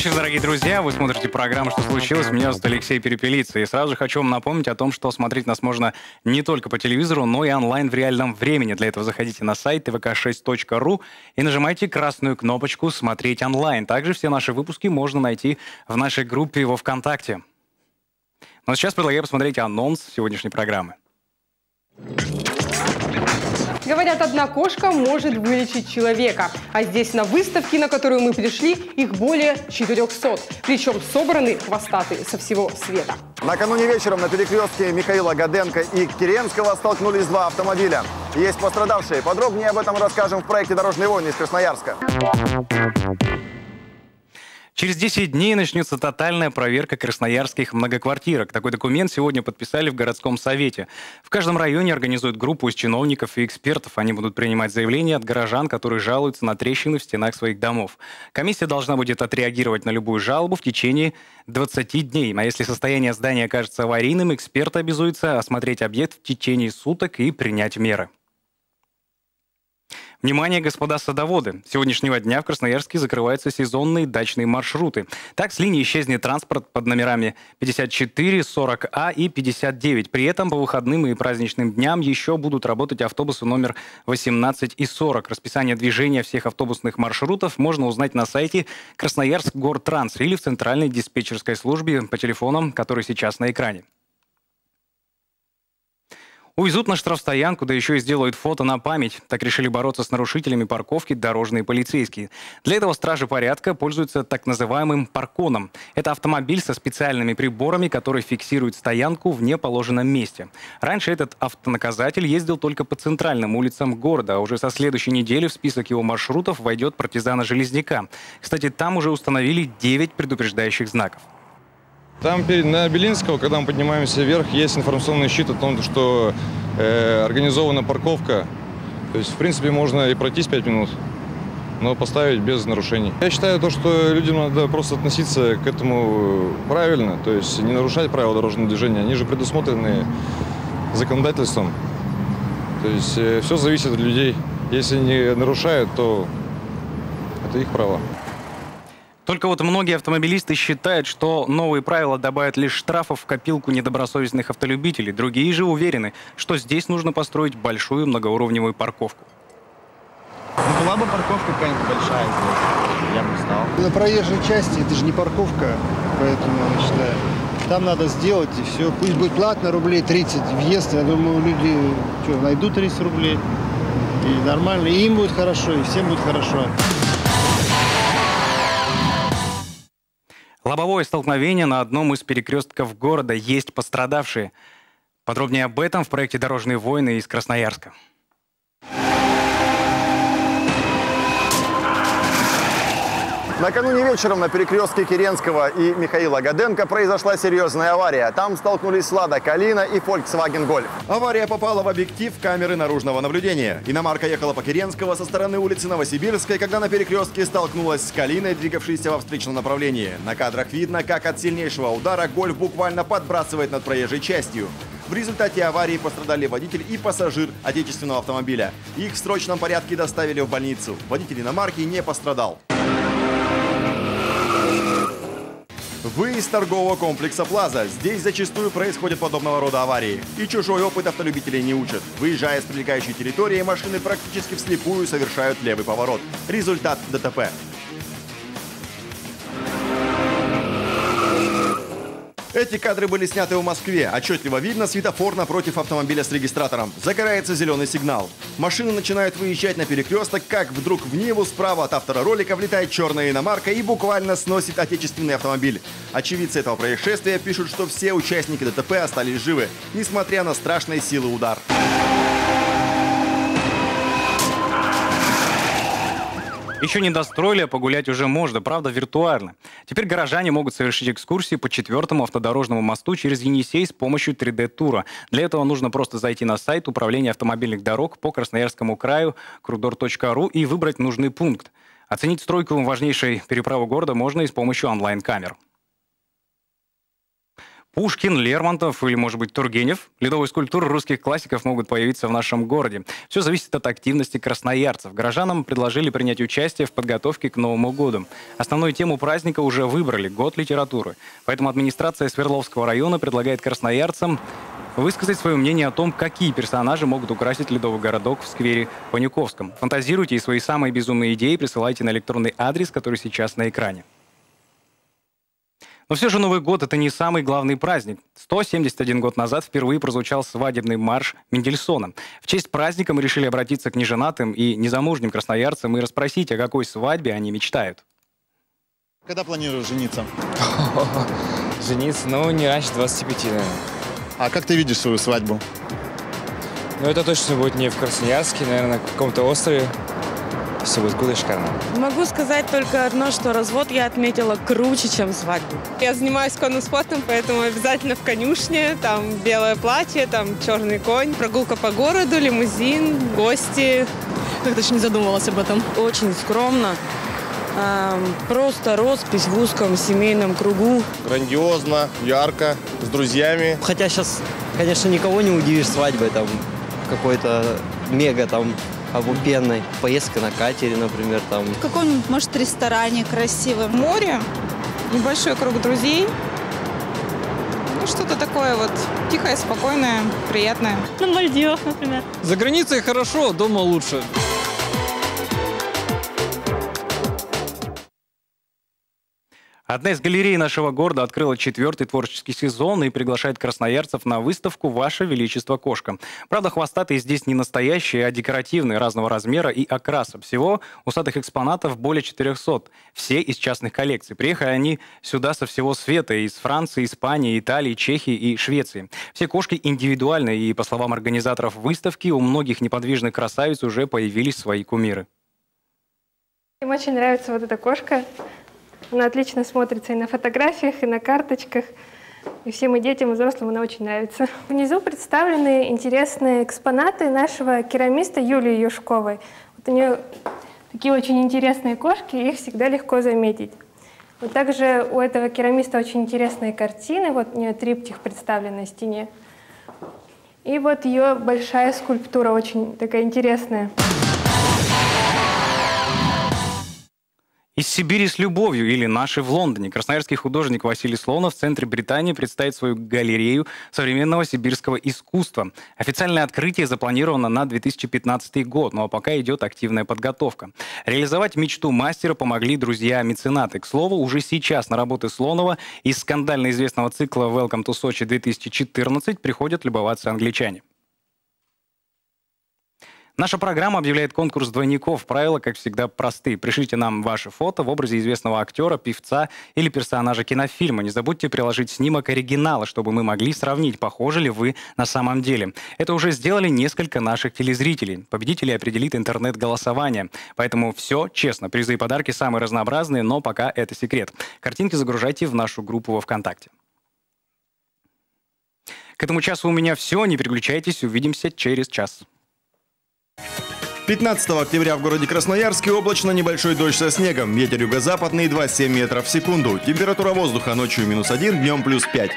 вечер, дорогие друзья. Вы смотрите программу «Что случилось?». Меня зовут Алексей Перепелица. И сразу же хочу вам напомнить о том, что смотреть нас можно не только по телевизору, но и онлайн в реальном времени. Для этого заходите на сайт tvk6.ru и нажимайте красную кнопочку «Смотреть онлайн». Также все наши выпуски можно найти в нашей группе во ВКонтакте. Но сейчас предлагаю посмотреть анонс сегодняшней программы. Говорят, одна кошка может вылечить человека. А здесь на выставке, на которую мы пришли, их более 400. Причем собраны хвостатые со всего света. Накануне вечером на перекрестке Михаила Гаденко и Киренского столкнулись два автомобиля. Есть пострадавшие. Подробнее об этом расскажем в проекте «Дорожные войны» из Красноярска. Через 10 дней начнется тотальная проверка красноярских многоквартирок. Такой документ сегодня подписали в городском совете. В каждом районе организуют группу из чиновников и экспертов. Они будут принимать заявления от горожан, которые жалуются на трещины в стенах своих домов. Комиссия должна будет отреагировать на любую жалобу в течение 20 дней. А если состояние здания окажется аварийным, эксперт обязуется осмотреть объект в течение суток и принять меры. Внимание, господа садоводы! С сегодняшнего дня в Красноярске закрываются сезонные дачные маршруты. Так, с линии исчезнет транспорт под номерами 54, 40А и 59. При этом по выходным и праздничным дням еще будут работать автобусы номер 18 и 40. Расписание движения всех автобусных маршрутов можно узнать на сайте Красноярск Гортранс или в центральной диспетчерской службе по телефонам, которые сейчас на экране. Увезут на штрафстоянку, да еще и сделают фото на память. Так решили бороться с нарушителями парковки дорожные полицейские. Для этого стражи порядка пользуются так называемым парконом. Это автомобиль со специальными приборами, который фиксирует стоянку в неположенном месте. Раньше этот автонаказатель ездил только по центральным улицам города, а уже со следующей недели в список его маршрутов войдет партизана Железняка. Кстати, там уже установили 9 предупреждающих знаков. Там на Белинского, когда мы поднимаемся вверх, есть информационный щит о том, что э, организована парковка. То есть, в принципе, можно и пройтись 5 минут, но поставить без нарушений. Я считаю, то, что людям надо просто относиться к этому правильно, то есть не нарушать правила дорожного движения. Они же предусмотрены законодательством. То есть э, все зависит от людей. Если не нарушают, то это их право. Только вот многие автомобилисты считают, что новые правила добавят лишь штрафов в копилку недобросовестных автолюбителей. Другие же уверены, что здесь нужно построить большую многоуровневую парковку. Ну, была бы парковка какая-нибудь большая здесь, я бы стал. На проезжей части это же не парковка, поэтому я считаю, там надо сделать и все. Пусть будет платно, рублей 30 въезд. Я думаю, люди что, найдут 30 рублей. И нормально. И им будет хорошо, и всем будет хорошо. Лобовое столкновение на одном из перекрестков города. Есть пострадавшие. Подробнее об этом в проекте «Дорожные войны» из Красноярска. Накануне вечером на перекрестке Киренского и Михаила Гаденко произошла серьезная авария. Там столкнулись Лада Калина и Volkswagen Golf. Авария попала в объектив камеры наружного наблюдения. Иномарка ехала по Киренского со стороны улицы Новосибирской, когда на перекрестке столкнулась с Калиной, двигавшейся во встречном направлении. На кадрах видно, как от сильнейшего удара Гольф буквально подбрасывает над проезжей частью. В результате аварии пострадали водитель и пассажир отечественного автомобиля. Их в срочном порядке доставили в больницу. Водитель иномарки не пострадал. Вы из торгового комплекса «Плаза». Здесь зачастую происходят подобного рода аварии. И чужой опыт автолюбителей не учат. Выезжая с привлекающей территории, машины практически вслепую совершают левый поворот. Результат ДТП. Эти кадры были сняты в Москве. Отчетливо видно светофор напротив автомобиля с регистратором. Загорается зеленый сигнал. Машины начинают выезжать на перекресток, как вдруг в Ниву справа от автора ролика влетает черная иномарка и буквально сносит отечественный автомобиль. Очевидцы этого происшествия пишут, что все участники ДТП остались живы, несмотря на страшные силы удар. Еще не достроили, а погулять уже можно, правда, виртуально. Теперь горожане могут совершить экскурсии по четвертому автодорожному мосту через Енисей с помощью 3D-тура. Для этого нужно просто зайти на сайт Управления автомобильных дорог по Красноярскому краю крудор.ру и выбрать нужный пункт. Оценить стройку важнейшей переправы города можно и с помощью онлайн-камер. Пушкин, Лермонтов или, может быть, Тургенев. Ледовые скульптуры русских классиков могут появиться в нашем городе. Все зависит от активности красноярцев. Горожанам предложили принять участие в подготовке к Новому году. Основную тему праздника уже выбрали – год литературы. Поэтому администрация Свердловского района предлагает красноярцам высказать свое мнение о том, какие персонажи могут украсить ледовый городок в сквере Паниковском. Фантазируйте и свои самые безумные идеи присылайте на электронный адрес, который сейчас на экране. Но все же Новый год – это не самый главный праздник. 171 год назад впервые прозвучал свадебный марш Мендельсона. В честь праздника мы решили обратиться к неженатым и незамужним красноярцам и расспросить, о какой свадьбе они мечтают. Когда планируешь жениться? Жениться, ну, не раньше 25, наверное. А как ты видишь свою свадьбу? Но это точно будет не в Красноярске, наверное, на каком-то острове. Все будет куда шикарно. Могу сказать только одно, что развод я отметила круче, чем свадьбу. Я занимаюсь конным спортом, поэтому обязательно в конюшне, там белое платье, там черный конь, прогулка по городу, лимузин, гости. Как даже не задумывалась об этом. Очень скромно. Эм, Просто роспись в узком семейном кругу. Грандиозно, ярко, с друзьями. Хотя сейчас, конечно, никого не удивишь свадьбой там какой-то мега там обупенной. Поездка на катере, например, там. В каком-нибудь, может, ресторане красивом. Море, небольшой круг друзей. Ну, что-то такое вот тихое, спокойное, приятное. На Мальдивах, например. За границей хорошо, дома лучше. Одна из галерей нашего города открыла четвертый творческий сезон и приглашает красноярцев на выставку «Ваше Величество Кошка». Правда, хвостатые здесь не настоящие, а декоративные, разного размера и окраса. Всего усатых экспонатов более 400. Все из частных коллекций. Приехали они сюда со всего света, из Франции, Испании, Италии, Чехии и Швеции. Все кошки индивидуальные, и, по словам организаторов выставки, у многих неподвижных красавиц уже появились свои кумиры. Им очень нравится вот эта кошка. Она отлично смотрится и на фотографиях, и на карточках. И всем и детям, и взрослым она очень нравится. Внизу представлены интересные экспонаты нашего керамиста Юлии Юшковой. Вот у нее такие очень интересные кошки, их всегда легко заметить. Вот также у этого керамиста очень интересные картины. Вот у нее триптих представлен на стене. И вот ее большая скульптура, очень такая интересная. Из Сибири с любовью или «Наши в Лондоне» красноярский художник Василий Слонов в центре Британии представит свою галерею современного сибирского искусства. Официальное открытие запланировано на 2015 год, но пока идет активная подготовка. Реализовать мечту мастера помогли друзья-меценаты. К слову, уже сейчас на работы Слонова из скандально известного цикла «Welcome to Sochi 2014» приходят любоваться англичане. Наша программа объявляет конкурс двойников. Правила, как всегда, просты. Пришлите нам ваши фото в образе известного актера, певца или персонажа кинофильма. Не забудьте приложить снимок оригинала, чтобы мы могли сравнить, похожи ли вы на самом деле. Это уже сделали несколько наших телезрителей. Победителей определит интернет-голосование. Поэтому все честно. Призы и подарки самые разнообразные, но пока это секрет. Картинки загружайте в нашу группу во ВКонтакте. К этому часу у меня все. Не переключайтесь. Увидимся через час. 15 октября в городе Красноярске облачно небольшой дождь со снегом. Ветер юго-западный 2,7 метров в секунду. Температура воздуха ночью минус 1, днем плюс 5.